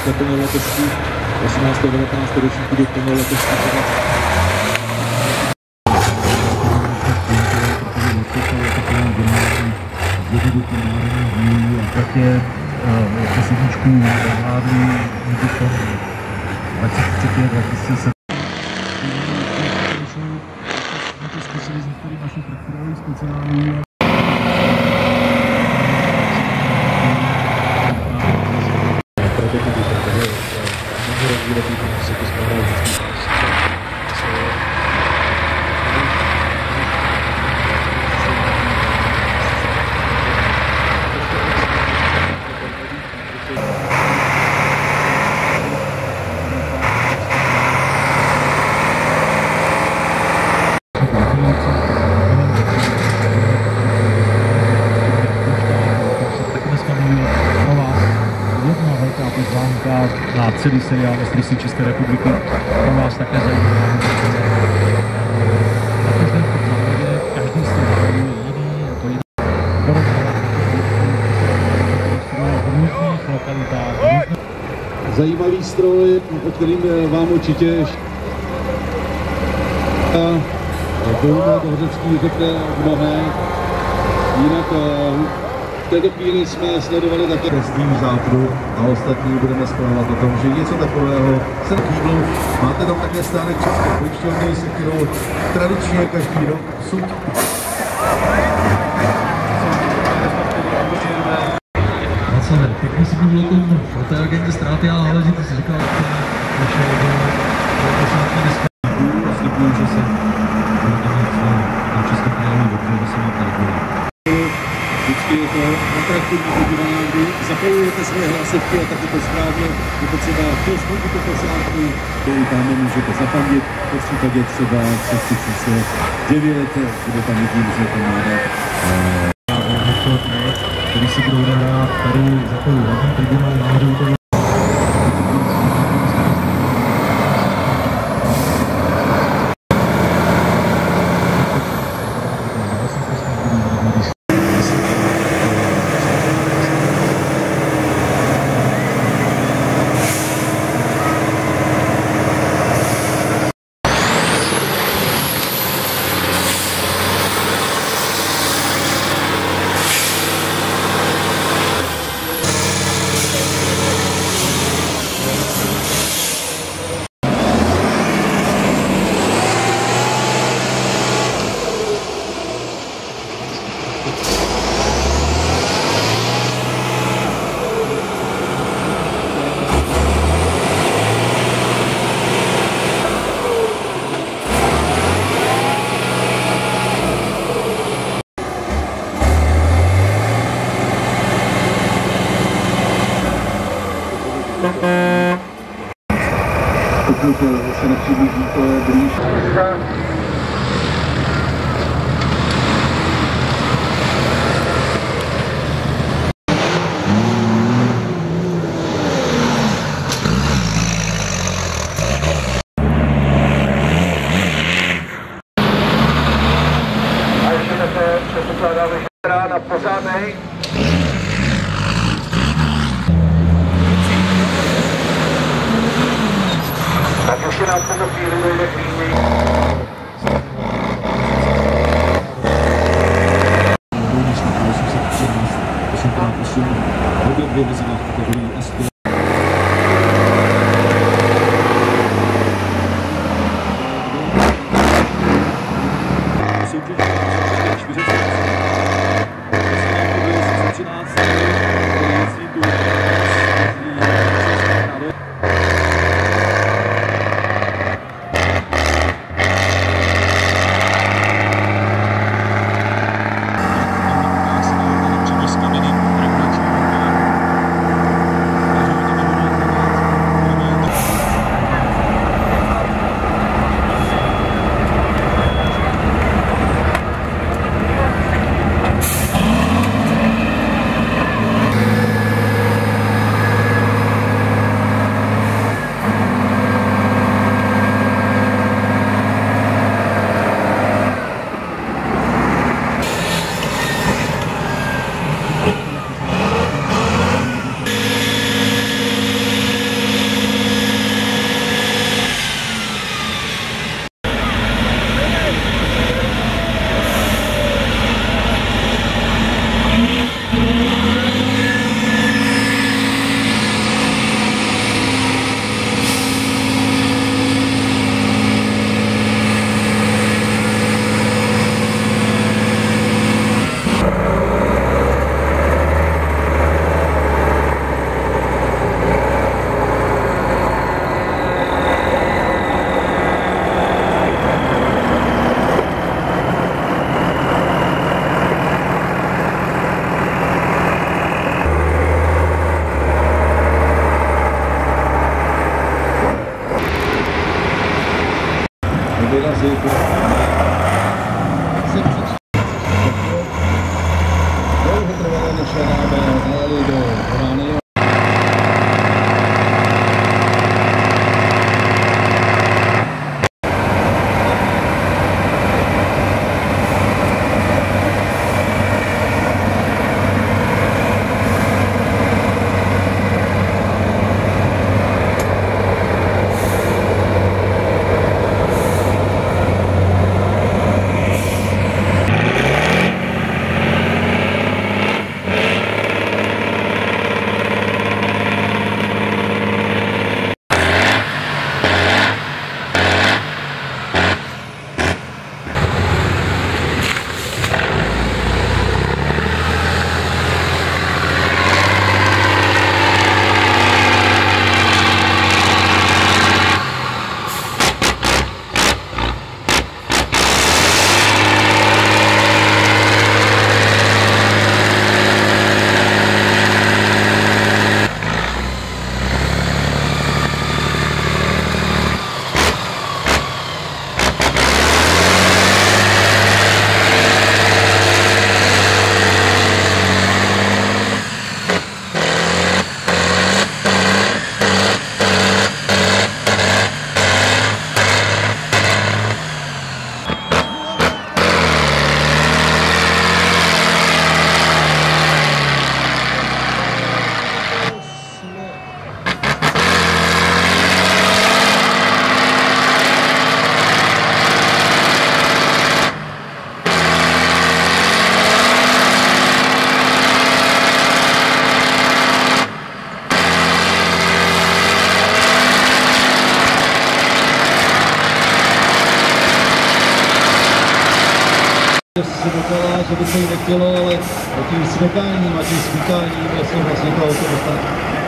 skutečně bude k tomu letošní také sedmičku zvládli bychom 2035, 2007. Na to zkusili s některými naši traktorových speciálů. Pozvánka na celý seriál mistrovství České republiky. Pro vás také zajímavá. Na každém tom závodě každý z těch závodů je jiný, je to jiný. různých lokalitách, různých Zajímavý stroj, o kterým vám určitě a bohužel to hřecký řekne mnohé. Jinak eh, této chvíli jsme sledovali také Krestým zápru a ostatní budeme zprávat o tom, že něco takového se kývlu. Máte tam také stánek České pojišťovny, se kterou tradičně každý rok sud. Pěkně si byl tom v té agendě ztráty, ty jsi říkal, že naše poslední dneska. Slibuju, že se budeme mít na Českém králově dobře, že se má tady Vždycky je to atraktivní podívání, zapojujete svoje hlasivky a taky to správně je potřeba přesnout tuto posádku, který tam můžete zapandit, po případě třeba přes ty číslo 9, kde tam vidím, že to má dát který si budou hrát tady za tou hlavní tribunou nahoře u toho sempre na ver o. fazer. Nechtělo, ale tím smekáním a tím smíkáním vlastně vlastně to auto dostane.